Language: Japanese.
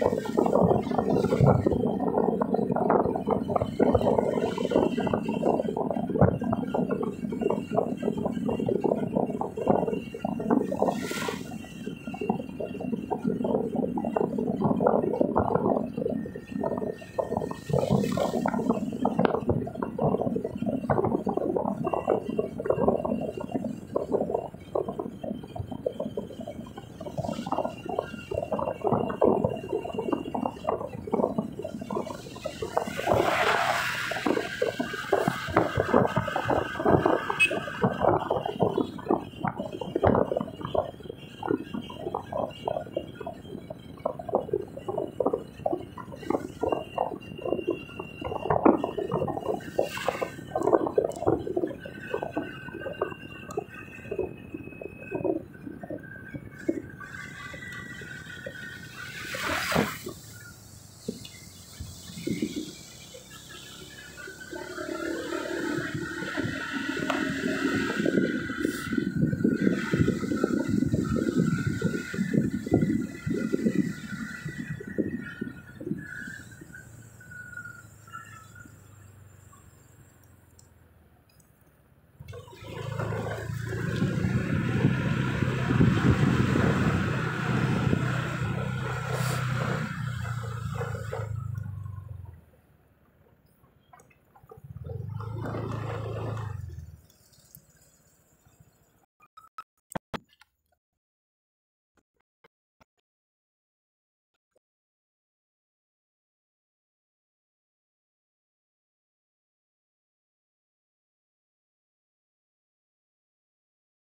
よろしくお願いします。